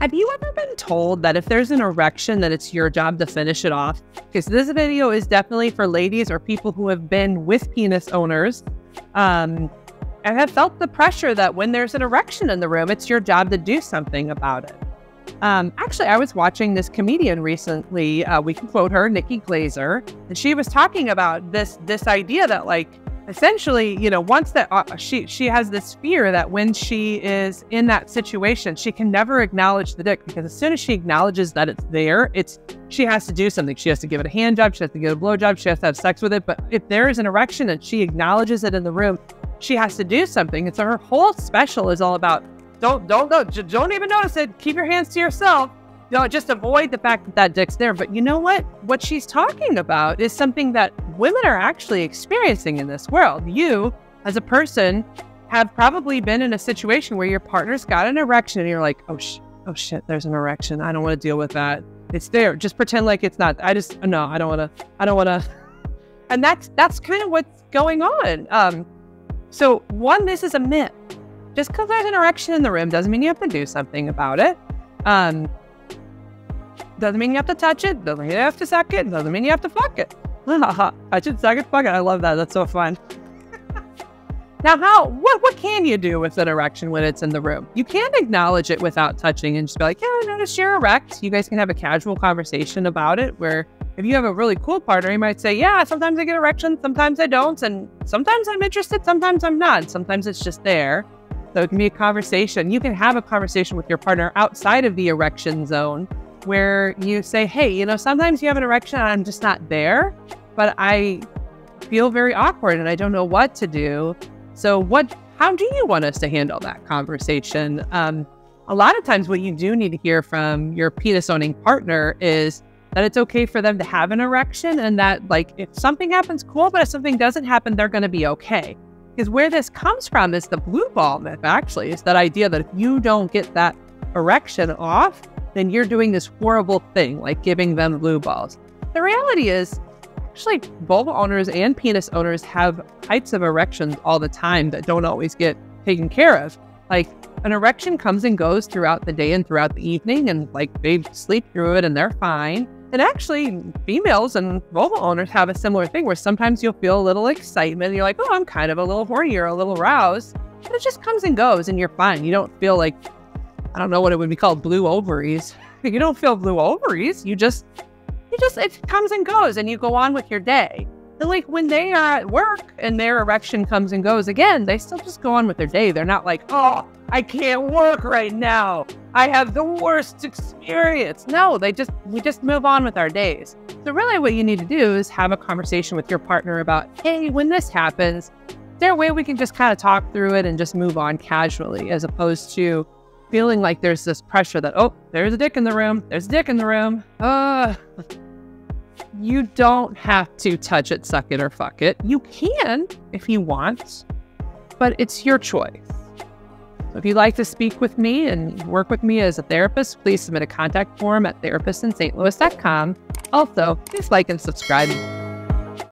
Have you ever been told that if there's an erection, that it's your job to finish it off? Because this video is definitely for ladies or people who have been with penis owners um, and have felt the pressure that when there's an erection in the room, it's your job to do something about it. Um, actually, I was watching this comedian recently. Uh, we can quote her, Nikki Glaser, and she was talking about this this idea that like essentially, you know, once that uh, she she has this fear that when she is in that situation, she can never acknowledge the dick because as soon as she acknowledges that it's there, it's she has to do something. She has to give it a hand job, she has to give it a blow job, she has to have sex with it. But if there is an erection and she acknowledges it in the room, she has to do something. And so her whole special is all about don't don't don't don't even notice it. Keep your hands to yourself. You know, just avoid the fact that that dick's there. But you know what? What she's talking about is something that women are actually experiencing in this world. You, as a person, have probably been in a situation where your partner's got an erection and you're like, oh, sh- oh shit, there's an erection. I don't want to deal with that. It's there. Just pretend like it's not. I just, no, I don't want to, I don't want to. And that's, that's kind of what's going on. Um, so one, this is a myth. Just because there's an erection in the room doesn't mean you have to do something about it. Um, doesn't mean you have to touch it. Doesn't mean you have to suck it. Doesn't mean you have to fuck it. I should suck it, fuck it. I love that. That's so fun. now, how? What? What can you do with an erection when it's in the room? You can't acknowledge it without touching and just be like, "Yeah, I noticed you're erect." You guys can have a casual conversation about it. Where if you have a really cool partner, you might say, "Yeah, sometimes I get erections, sometimes I don't, and sometimes I'm interested, sometimes I'm not. Sometimes it's just there." So it can be a conversation. You can have a conversation with your partner outside of the erection zone where you say, hey, you know, sometimes you have an erection and I'm just not there, but I feel very awkward and I don't know what to do. So, what, how do you want us to handle that conversation? Um, a lot of times, what you do need to hear from your penis owning partner is that it's okay for them to have an erection and that, like, if something happens, cool, but if something doesn't happen, they're going to be okay. Because where this comes from is the blue ball myth, actually, is that idea that if you don't get that erection off, then you're doing this horrible thing like giving them blue balls. The reality is, actually, vulva owners and penis owners have types of erections all the time that don't always get taken care of. Like an erection comes and goes throughout the day and throughout the evening, and like they sleep through it and they're fine. And actually, females and vulva owners have a similar thing where sometimes you'll feel a little excitement. And you're like, oh, I'm kind of a little horny or a little roused. But it just comes and goes and you're fine. You don't feel like I don't know what it would be called, blue ovaries. You don't feel blue ovaries. You just, you just, it comes and goes and you go on with your day. And like when they are at work and their erection comes and goes again, they still just go on with their day. They're not like, oh, I can't work right now. I have the worst experience. No, they just, we just move on with our days. So really what you need to do is have a conversation with your partner about, hey, when this happens, is there a way we can just kind of talk through it and just move on casually as opposed to, feeling like there's this pressure that, oh, there's a dick in the room, there's a dick in the room. Uh, you don't have to touch it, suck it, or fuck it. You can if you want, but it's your choice. So if you'd like to speak with me and work with me as a therapist, please submit a contact form at therapistinstlouis.com. Also, please like and subscribe